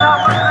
Stop